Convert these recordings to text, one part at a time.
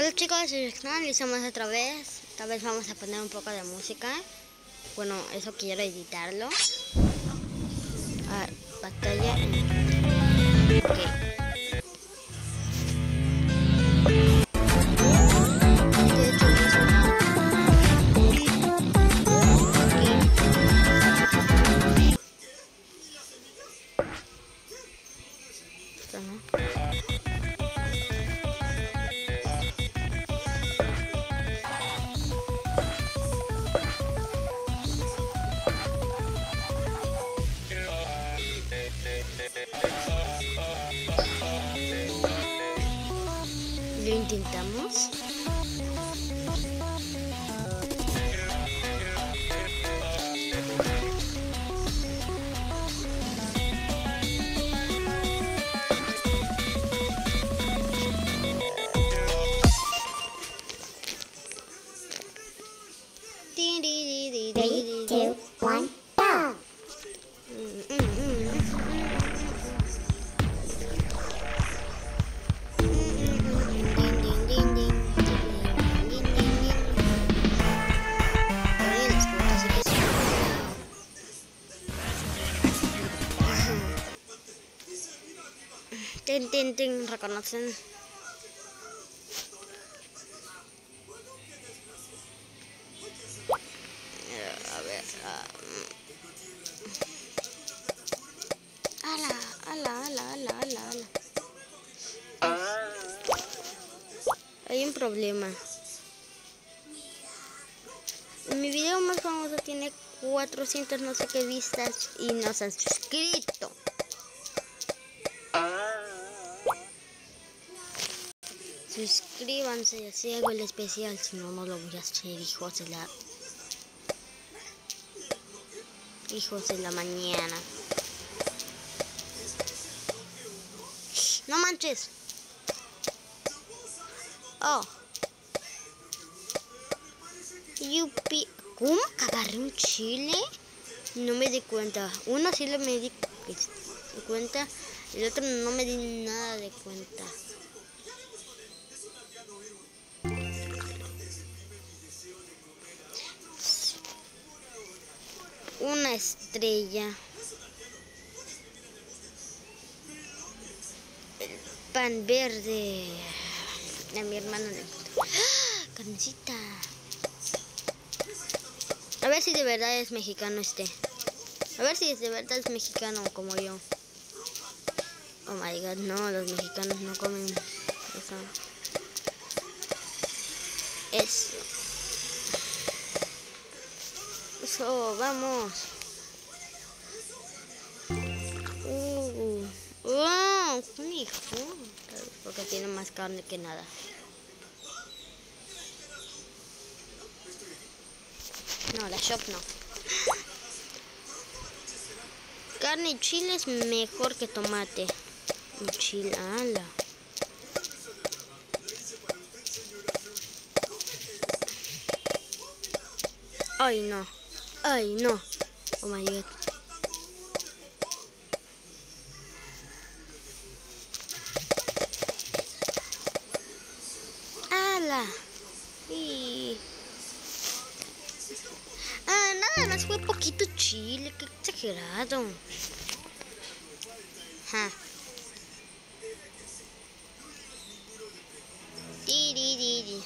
Hola chicos, soy Xnan y estamos otra vez. Tal vez vamos a poner un poco de música. Bueno, eso quiero editarlo. Ah, batalla. Ok. Tin, tin, tin, reconocen. A ver. ah. Ala, ala, ala, ala, ala, ala. Hay un problema. Mi video más famoso tiene 400 no sé qué vistas y no se han suscrito. Suscríbanse así hago el especial, si no, no lo voy a hacer, hijos de la... Hijos de la mañana. No manches. Oh. Yupi. ¿Cómo que agarré un chile? No me di cuenta. Uno sí le me di di cuenta. El otro no me di nada de cuenta. Una estrella. El pan verde. A mi hermano le gusta. ¡Ah! A ver si de verdad es mexicano este. A ver si de verdad es mexicano como yo. Oh my god, no, los mexicanos no comen eso. Eso. Eso, vamos. Uh, uh, un hijo. Porque tiene más carne que nada. No, la shop no. Carne y chile es mejor que tomate. Chile, ala. Ay, no. Ay, no. Oh my god. ¡Hala! Y... Ah, nada más fue poquito chile, qué exagerado. Ja. Di, di,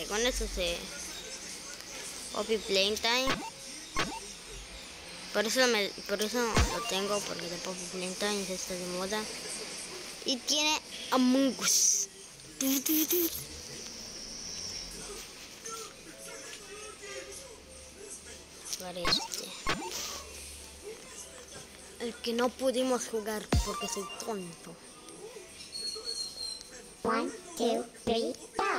di, di. Te con eso se... Poppy Playtime. Por eso, me, por eso lo tengo, porque de Poppy Playtime está de moda. Y tiene Among Us. Jugar este. El que no pudimos jugar porque soy tonto. One, two, three, go!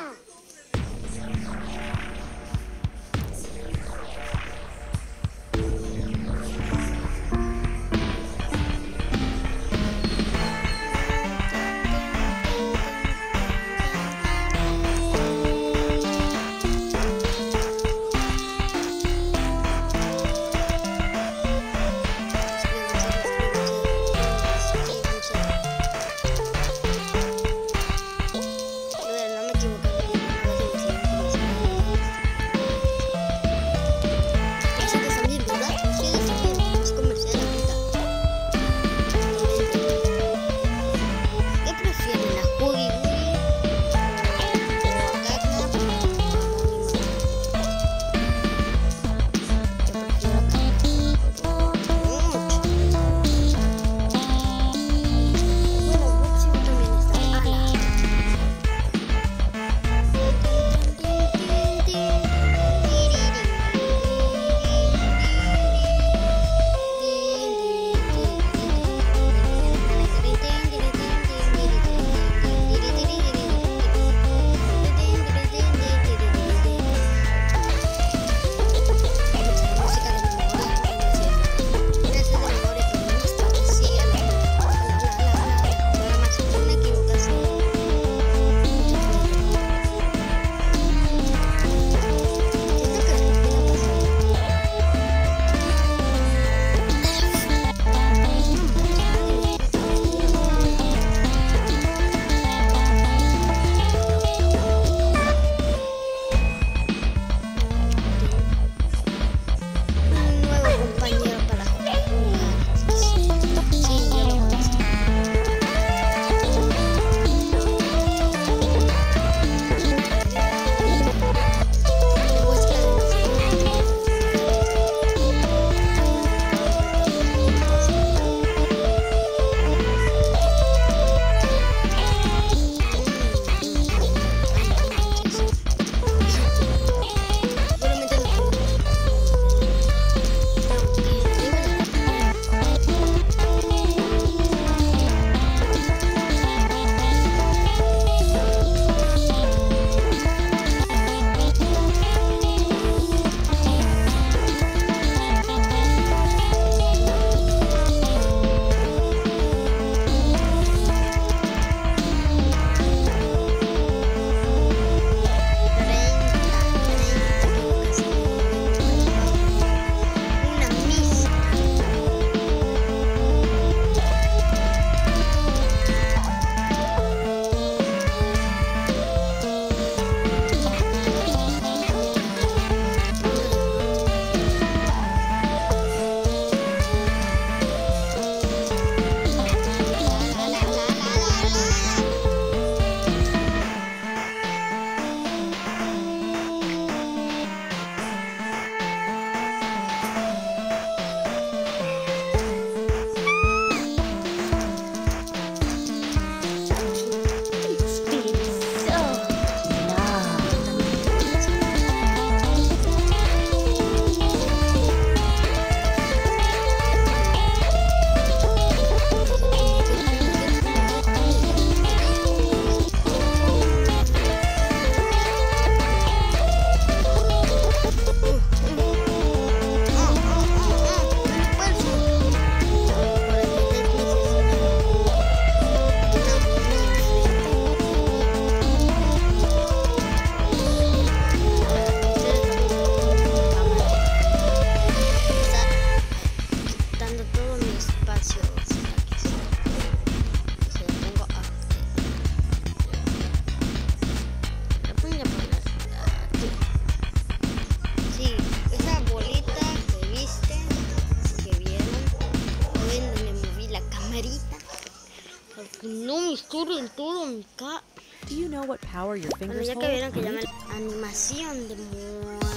No todo mi ca... Do you know what power your Bueno, fingers ya que hold? vieron que llama animación de muerte.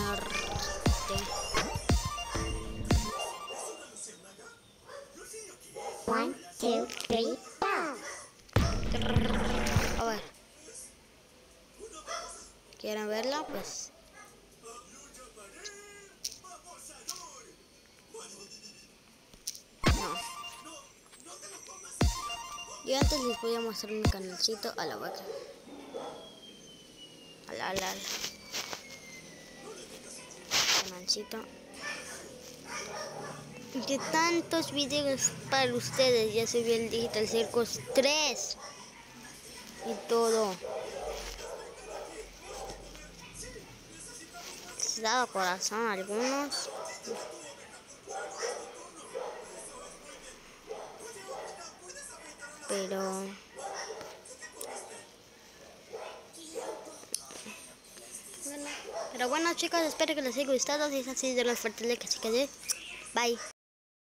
One, two, three, four. A ver. ¿Quieren verla? Pues... Yo antes les voy a mostrar mi canalcito a la vaca. Ala, ala, ala. Canalcito. De tantos videos para ustedes, ya subí el Digital Circus 3 y todo. Les dado corazón a algunos. Pero... Pero bueno chicos, espero que les haya gustado. Si es así, de los fuertes like, así que bye.